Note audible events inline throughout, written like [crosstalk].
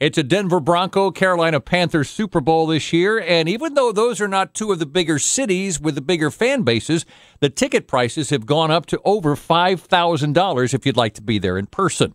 It's a Denver Bronco Carolina Panthers Super Bowl this year, and even though those are not two of the bigger cities with the bigger fan bases, the ticket prices have gone up to over $5,000 if you'd like to be there in person.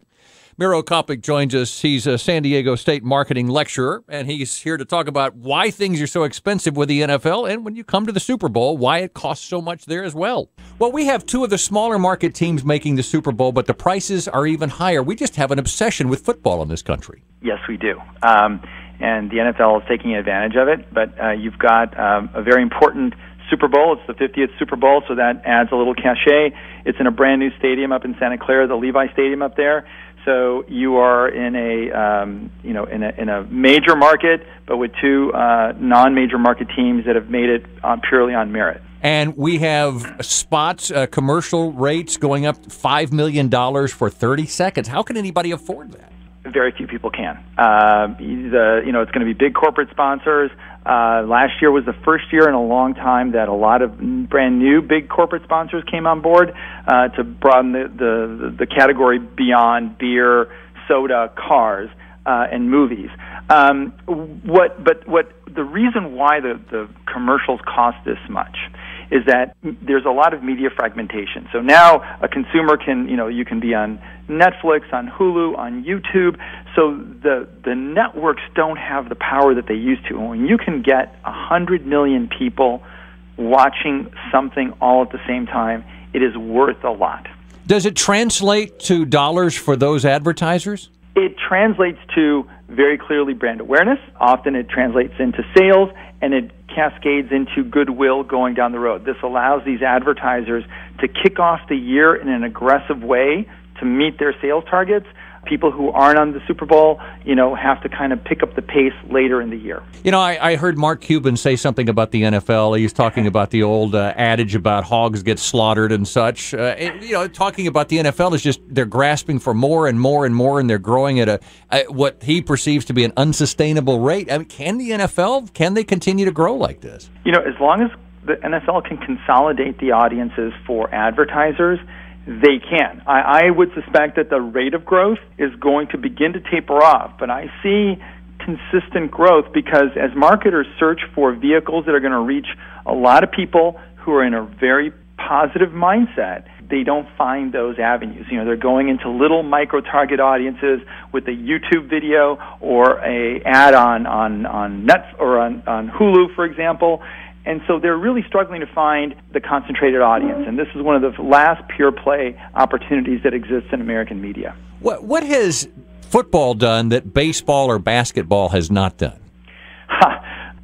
Miro Copic joins us. He's a San Diego State marketing lecturer, and he's here to talk about why things are so expensive with the NFL and when you come to the Super Bowl, why it costs so much there as well. Well, we have two of the smaller market teams making the Super Bowl, but the prices are even higher. We just have an obsession with football in this country. Yes, we do. Um, and the NFL is taking advantage of it, but uh, you've got um, a very important Super Bowl. It's the 50th Super Bowl, so that adds a little cachet. It's in a brand new stadium up in Santa Clara, the Levi Stadium up there. So you are in a um, you know in a in a major market, but with two uh, non-major market teams that have made it purely on merit. And we have spots, uh, commercial rates going up five million dollars for thirty seconds. How can anybody afford that? Very few people can. Uh, the you know it's going to be big corporate sponsors. Uh, last year was the first year in a long time that a lot of brand new big corporate sponsors came on board uh, to broaden the, the, the category beyond beer, soda, cars, uh, and movies. Um, what, but what the reason why the, the commercials cost this much is that there's a lot of media fragmentation. So now a consumer can, you know, you can be on Netflix, on Hulu, on YouTube. So the the networks don't have the power that they used to. And when you can get a hundred million people watching something all at the same time, it is worth a lot. Does it translate to dollars for those advertisers? It translates to very clearly brand awareness. Often it translates into sales and it cascades into goodwill going down the road. This allows these advertisers to kick off the year in an aggressive way to meet their sales targets people who aren't on the Super Bowl, you know, have to kind of pick up the pace later in the year. You know, I, I heard Mark Cuban say something about the NFL. He's talking about the old uh, adage about hogs get slaughtered and such. Uh, it, you know, talking about the NFL is just they're grasping for more and more and more, and they're growing at a, a what he perceives to be an unsustainable rate. I mean, can the NFL can they continue to grow like this? You know, as long as the NFL can consolidate the audiences for advertisers they can. I, I would suspect that the rate of growth is going to begin to taper off, but I see consistent growth because as marketers search for vehicles that are going to reach a lot of people who are in a very positive mindset, they don't find those avenues. You know, they're going into little micro target audiences with a YouTube video or a ad on on on Net or on, on Hulu, for example, and so they're really struggling to find the concentrated audience. And this is one of the last pure play opportunities that exists in American media. What, what has football done that baseball or basketball has not done? [laughs]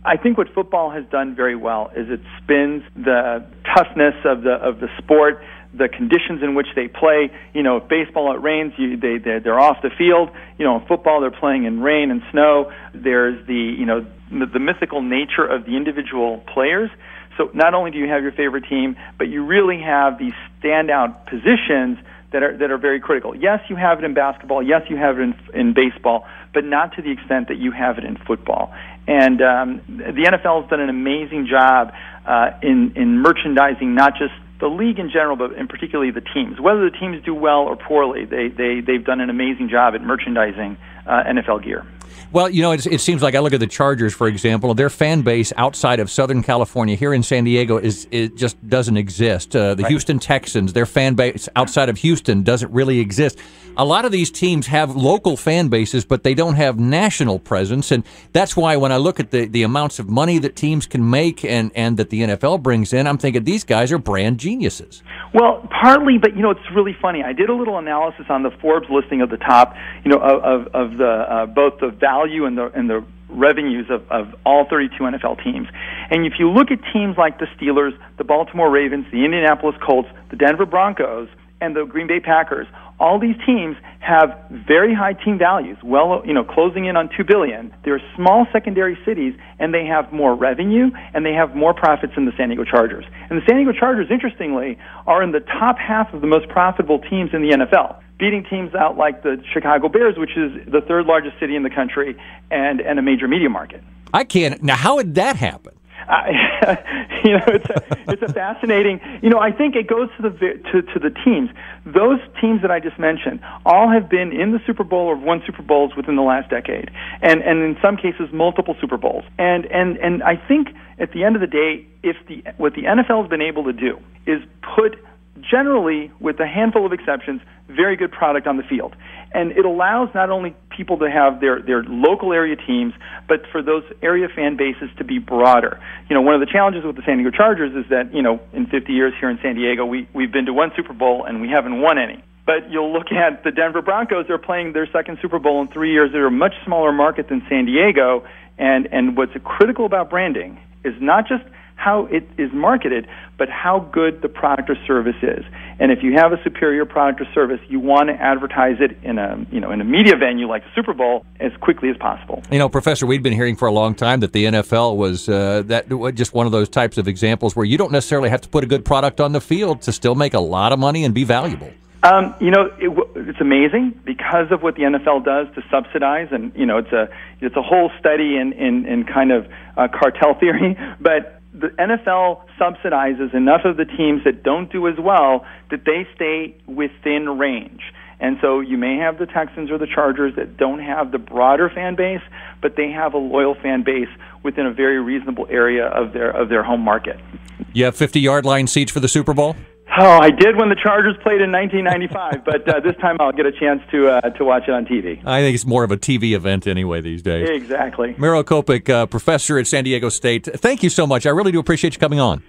I think what football has done very well is it spins the toughness of the of the sport the conditions in which they play. You know, if baseball it rains, you, they they're, they're off the field. You know, in football they're playing in rain and snow. There's the you know the, the mythical nature of the individual players. So not only do you have your favorite team, but you really have these standout positions that are that are very critical. Yes, you have it in basketball. Yes, you have it in in baseball, but not to the extent that you have it in football. And um, the NFL has done an amazing job uh, in in merchandising not just the league in general, but in particularly the teams. Whether the teams do well or poorly, they they they've done an amazing job at merchandising uh, NFL gear. Well, you know, it seems like I look at the Chargers, for example. Their fan base outside of Southern California, here in San Diego, is it just doesn't exist. Uh, the right. Houston Texans, their fan base outside of Houston doesn't really exist. A lot of these teams have local fan bases, but they don't have national presence, and that's why when I look at the, the amounts of money that teams can make and and that the NFL brings in, I'm thinking these guys are brand geniuses. Well, partly, but you know, it's really funny. I did a little analysis on the Forbes listing of the top, you know, of of, of the uh, both the value and the and the revenues of, of all 32 NFL teams. And if you look at teams like the Steelers, the Baltimore Ravens, the Indianapolis Colts, the Denver Broncos, and the Green Bay Packers, all these teams have very high team values, well, you know, closing in on 2 billion. They're small secondary cities and they have more revenue and they have more profits than the San Diego Chargers. And the San Diego Chargers interestingly are in the top half of the most profitable teams in the NFL, beating teams out like the Chicago Bears, which is the third largest city in the country and and a major media market. I can't. Now how would that happen? [laughs] You know, it's a, it's a fascinating. You know, I think it goes to the to, to the teams. Those teams that I just mentioned all have been in the Super Bowl or won Super Bowls within the last decade, and and in some cases multiple Super Bowls. And and and I think at the end of the day, if the what the NFL has been able to do is put generally, with a handful of exceptions, very good product on the field. And it allows not only people to have their, their local area teams, but for those area fan bases to be broader. You know, one of the challenges with the San Diego Chargers is that, you know, in 50 years here in San Diego, we, we've been to one Super Bowl and we haven't won any. But you'll look at the Denver Broncos, they're playing their second Super Bowl in three years. They're a much smaller market than San Diego. And, and what's critical about branding is not just how it is marketed, but how good the product or service is. And if you have a superior product or service, you want to advertise it in a you know in a media venue like the Super Bowl as quickly as possible. You know, Professor, we've been hearing for a long time that the NFL was uh, that just one of those types of examples where you don't necessarily have to put a good product on the field to still make a lot of money and be valuable. Um, you know, it, it's amazing because of what the NFL does to subsidize, and you know, it's a it's a whole study in in, in kind of uh, cartel theory, [laughs] but the NFL subsidizes enough of the teams that don't do as well that they stay within range. And so you may have the Texans or the Chargers that don't have the broader fan base, but they have a loyal fan base within a very reasonable area of their of their home market. You have 50 yard line seats for the Super Bowl? Oh, I did when the Chargers played in 1995, but uh, this time I'll get a chance to uh, to watch it on TV. I think it's more of a TV event anyway these days. Exactly. Miro Copic, uh, professor at San Diego State. Thank you so much. I really do appreciate you coming on.